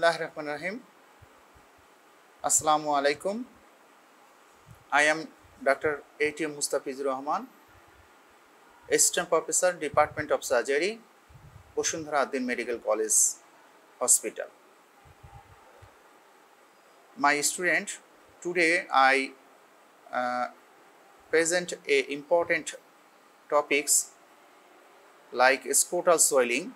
Bismillah Rahman Rahim. Assalamu alaikum. I am Dr. A.T.M. Mostafizur Rahman, Assistant Professor, Department of Surgery, Bashundhara Addin Medical College Hospital. My student, today I uh, present a important topics like scrotal swelling.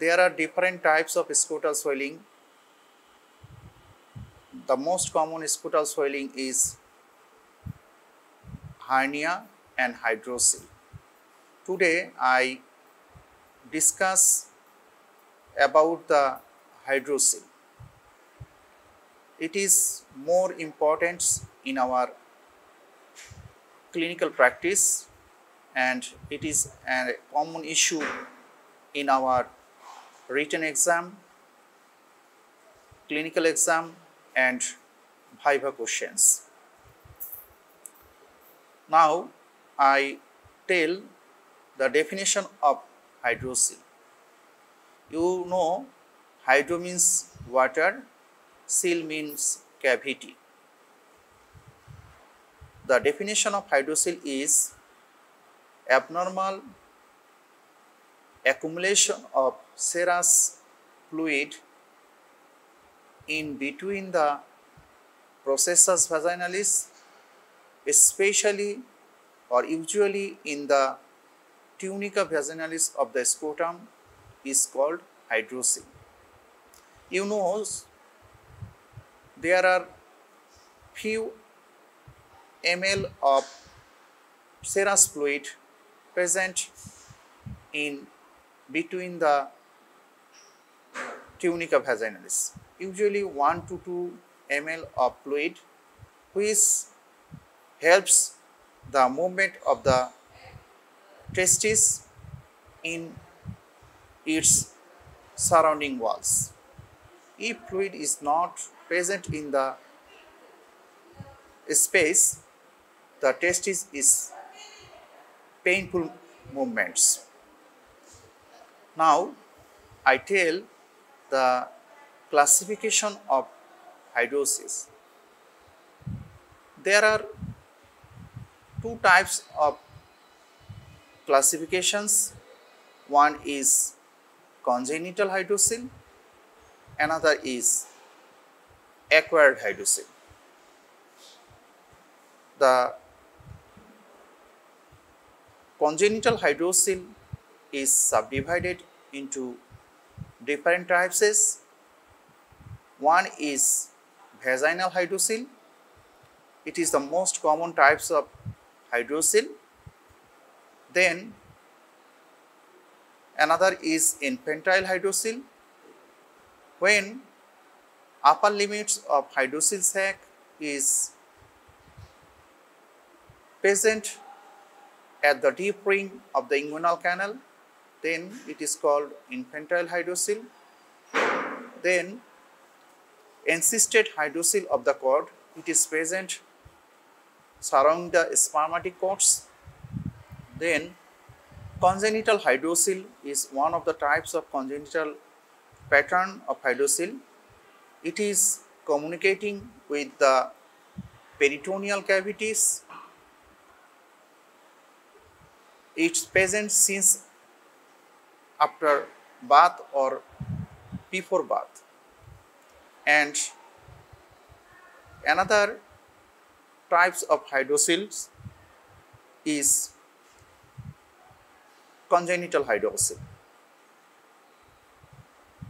There are different types of scrotal swelling. The most common scrotal swelling is hernia and hydrocele. Today I discuss about the hydrocele. It is more important in our clinical practice and it is a common issue in our written exam, clinical exam and viva questions. Now I tell the definition of hydrocele. You know hydro means water, cele means cavity. The definition of hydrocele is abnormal accumulation of serous fluid in between the processus vaginalis especially or usually in the tunica vaginalis of the scrotum is called hydrocele. You know there are few ml of serous fluid present in between the tunica vaginalis. Usually 1 to 2 ml of fluid which helps the movement of the testis in its surrounding walls. If fluid is not present in the space, the testis is painful movements. Now, I tell the classification of hydrocele. There are two types of classifications. One is congenital hydrocele, another is acquired hydrocele. The congenital hydrocele is subdivided into different types. One is vaginal hydrocele. It is the most common types of hydrocele. Then another is infantile hydrocele. When upper limits of hydrocele sac is present at the deep ring of the inguinal canal, then it is called infantile hydrocele. Then encysted hydrocele of the cord, it is present surrounding the spermatic cords. Then congenital hydrocele is one of the types of congenital pattern of hydrocele. It is communicating with the peritoneal cavities it's present since after bath or before bath and another types of hydroceles is congenital hydrocele.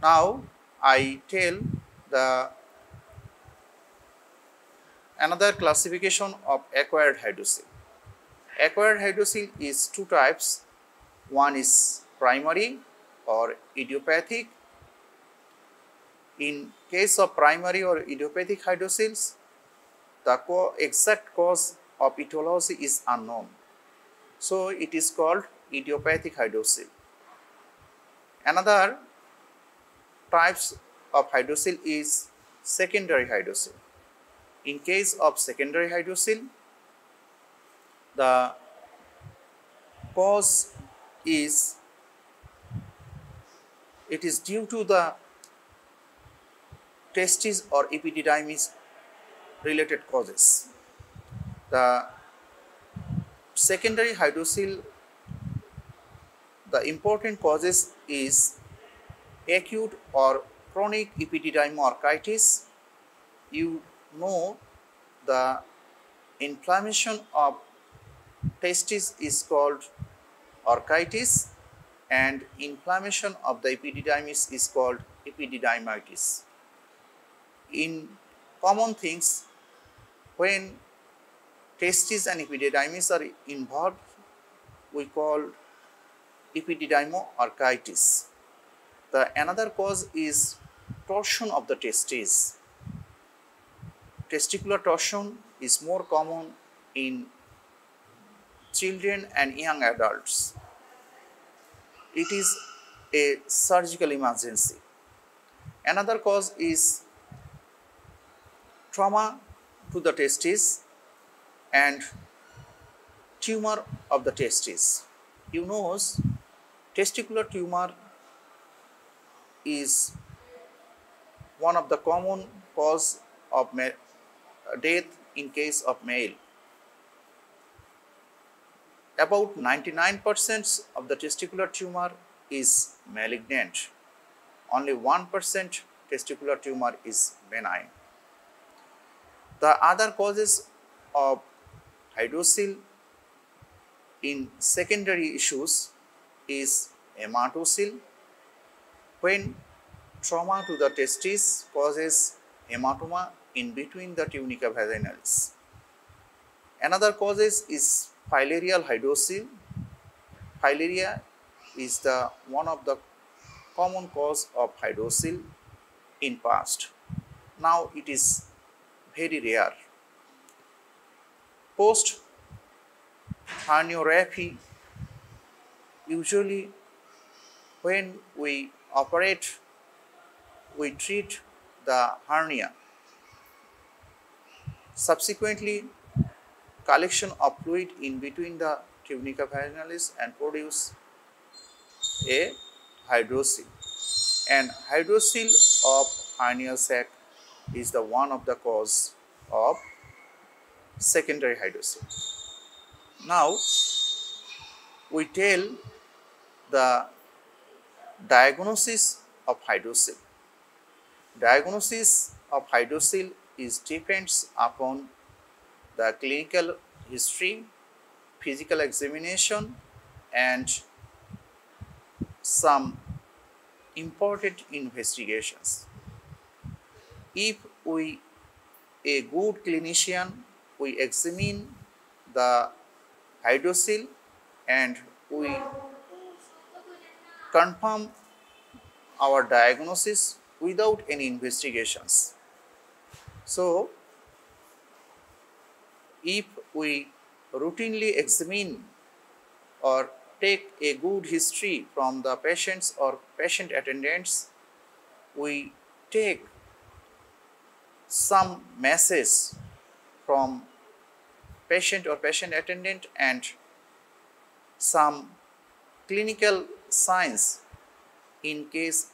Now I tell the another classification of acquired hydrocele. Acquired hydrocele is two types. One is primary or idiopathic. In case of primary or idiopathic hydroceles, the co exact cause of etiology is unknown. So, it is called idiopathic hydrocele. Another types of hydrocele is secondary hydrocele. In case of secondary hydrocele, the cause is it is due to the testis or epididymis related causes. The secondary hydrocele, the important causes is acute or chronic epididymo-orchitis. You know the inflammation of testis is called orchitis and inflammation of the epididymis is called epididymitis. In common things, when testes and epididymis are involved, we call epididymo-orchitis. The another cause is torsion of the testes. Testicular torsion is more common in children and young adults. It is a surgical emergency. Another cause is trauma to the testes and tumor of the testes. You know, testicular tumor is one of the common cause of death in case of male. About 99% of the testicular tumor is malignant. Only 1% testicular tumor is benign. The other causes of hydrocele in secondary issues is hematocele. When trauma to the testis causes hematoma in between the tunica vaginalis. Another causes is filarial hydrocele. Filaria is the one of the common cause of hydrocele in past. Now it is very rare. Post herniorrhaphy usually when we operate we treat the hernia. Subsequently collection of fluid in between the tunica vaginalis and produce a hydrocele and hydrocele of hernial sac is the one of the cause of secondary hydrocele. Now, we tell the diagnosis of hydrocele. Diagnosis of hydrocele is depends upon the clinical history, physical examination and some important investigations. If we, a good clinician, we examine the hydrocele and we confirm our diagnosis without any investigations. So, if we routinely examine or take a good history from the patients or patient attendants, we take some message from patient or patient attendant and some clinical signs in case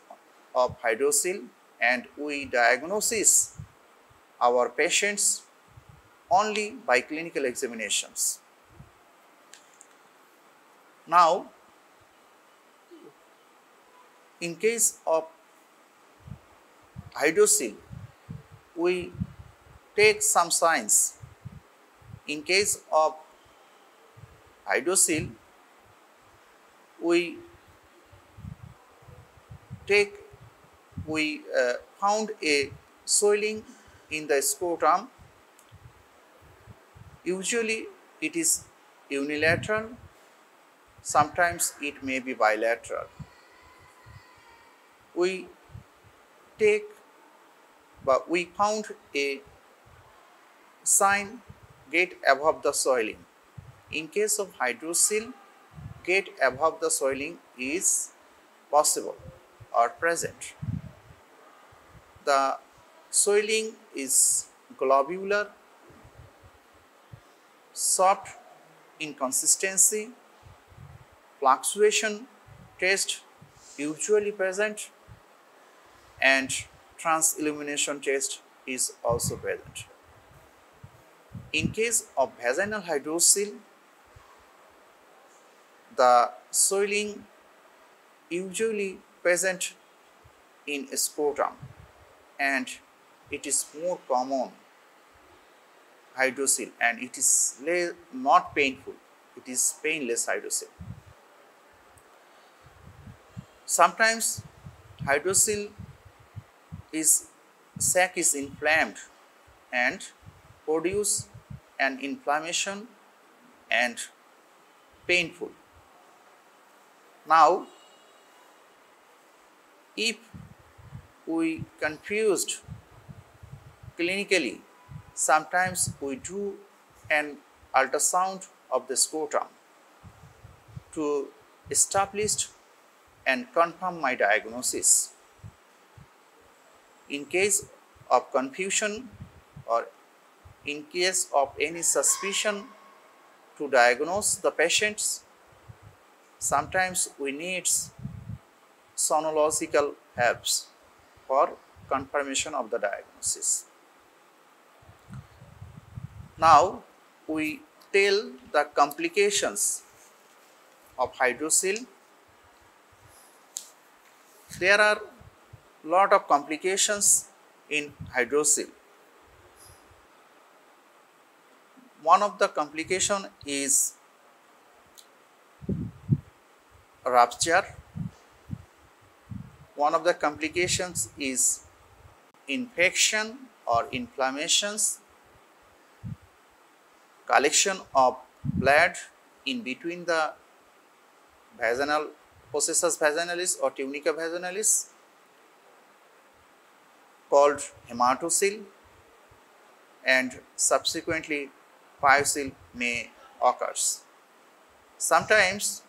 of hydrocele and we diagnosis our patients only by clinical examinations. Now, in case of hydrocele, we take some signs. In case of hydrocele, we take, we uh, found a swelling in the scrotum. Usually it is unilateral, sometimes it may be bilateral. We take, but we found a sign get above the soiling. In case of hydrocele, get above the soiling is possible or present. The soiling is globular, soft inconsistency, fluctuation test usually present and transillumination test is also present. In case of vaginal hydrocele, the soiling usually present in scrotum and it is more common hydrocele and it is not painful it is painless hydrocele. Sometimes hydrocele is sac is inflamed and produce an inflammation and painful. Now if we confused clinically sometimes we do an ultrasound of the scrotum to establish and confirm my diagnosis. In case of confusion or in case of any suspicion to diagnose the patients, sometimes we need sonological helps for confirmation of the diagnosis. Now we tell the complications of hydrocele. There are lot of complications in hydrocele. One of the complication is rupture. One of the complications is infection or inflammations collection of blood in between the vaginal processus vaginalis or tunica vaginalis called hematocele and subsequently pyocele may occurs. Sometimes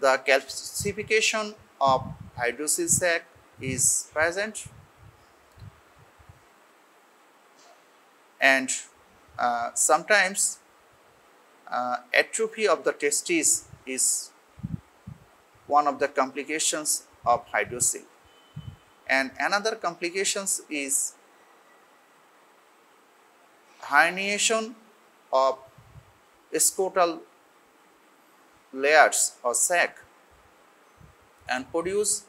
the calcification of hydrocele sac is present and uh, sometimes uh, atrophy of the testes is one of the complications of hydrocele and another complications is herniation of scrotal layers or sac and produce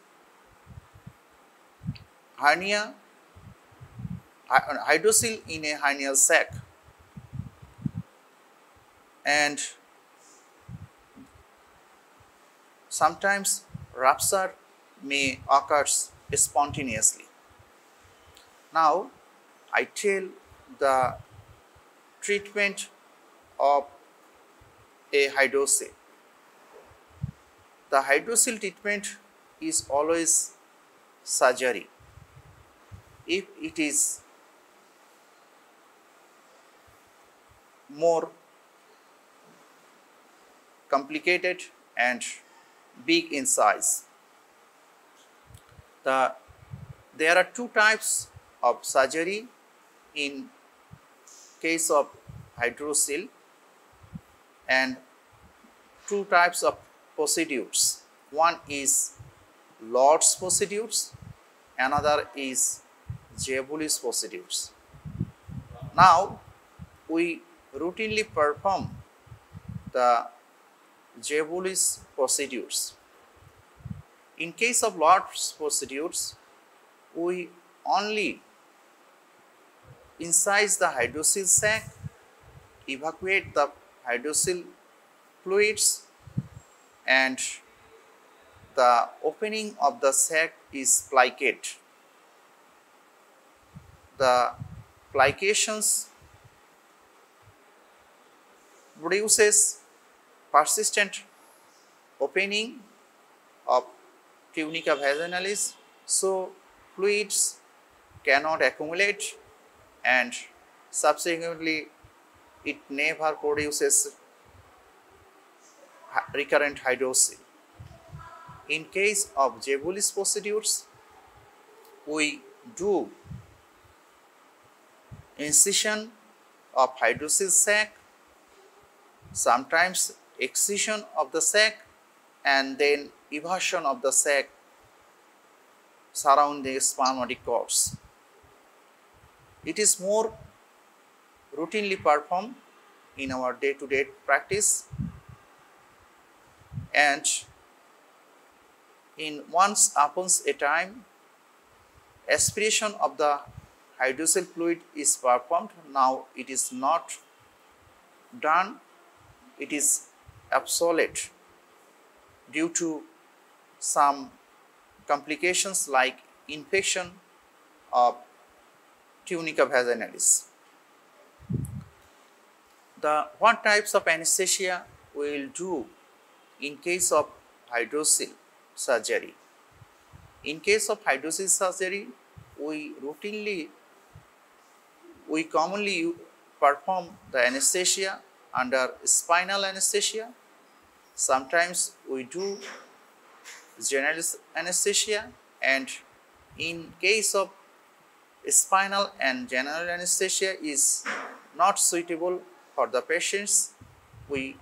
hernia hydrocele in a hernial sac and sometimes rupture may occur spontaneously. Now, I tell the treatment of a hydrocele. The hydrocele treatment is always surgery. If it is more complicated and big in size. The, there are two types of surgery in case of hydrocele and two types of procedures. One is Lord's procedures, another is Jaboulay's procedures. Now, we routinely perform the Jaboulay's procedures. In case of Lord's procedures, we only incise the hydrocele sac, evacuate the hydrocele fluids and the opening of the sac is plicate. The plications produces persistent opening of tunica vaginalis so fluids cannot accumulate and subsequently it never produces recurrent hydrocele. In case of Jeboulis procedures, we do incision of hydrosis sac, sometimes excision of the sac and then eversion of the sac surrounding spermatic cords. It is more routinely performed in our day-to-day -day practice and in once upon a time aspiration of the hydrocele fluid is performed now it is not done it is obsolete due to some complications like infection of tunica vaginalis the what types of anesthesia we will do in case of hydrocele surgery. In case of hydrocele surgery, we routinely, we commonly perform the anesthesia under spinal anesthesia. Sometimes we do general anesthesia and in case of spinal and general anesthesia is not suitable for the patients, we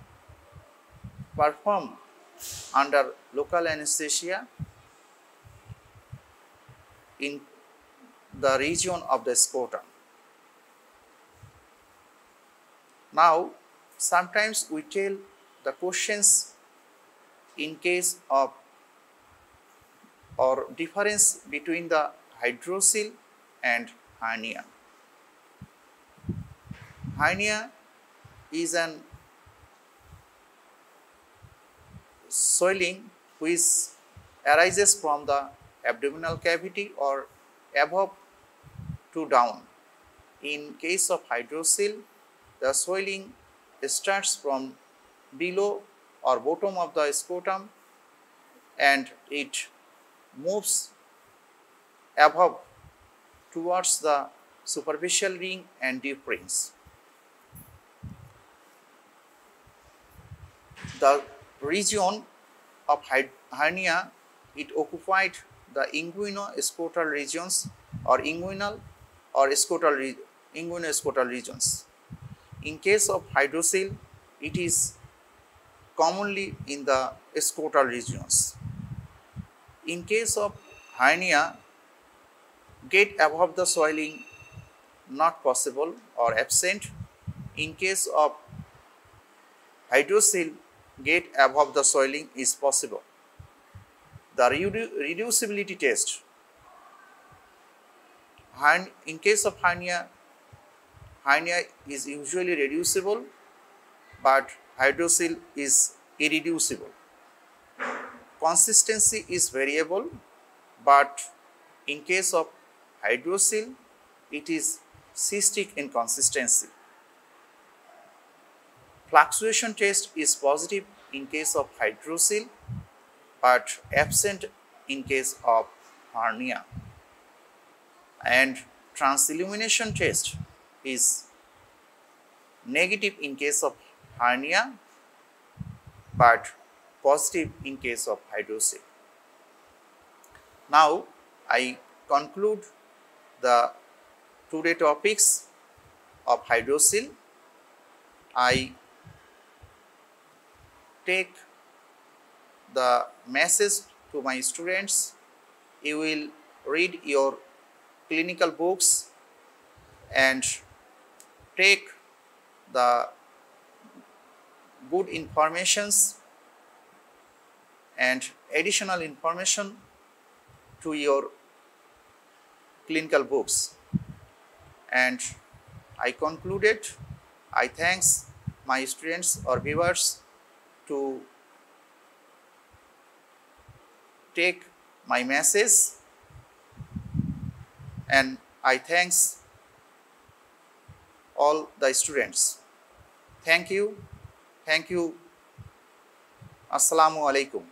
perform under local anesthesia in the region of the scrotum. Now, sometimes we tell the questions in case of or difference between the hydrocele and hernia. Hernia is an swelling which arises from the abdominal cavity or above to down. In case of hydrocele, the swelling starts from below or bottom of the scrotum and it moves above towards the superficial ring and deep rings. The region of hernia, it occupied the inguino-scrotal regions or inguinal or scrotal re inguino-scrotal regions. In case of hydrocele, it is commonly in the scrotal regions. In case of hernia, get above the swelling not possible or absent. In case of hydrocele, get above the swelling is possible. The redu reducibility test, in case of hernia, hernia is usually reducible, but hydrocele is irreducible. Consistency is variable, but in case of hydrocele, it is cystic in consistency. Fluctuation test is positive in case of hydrocele but absent in case of hernia. And transillumination test is negative in case of hernia but positive in case of hydrocele. Now, I conclude the today topics of hydrocele. I take the message to my students. You will read your clinical books and take the good informations and additional information to your clinical books and I concluded I thanks my students or viewers to take my message and I thanks all the students. Thank you. Thank you. Assalamu alaikum.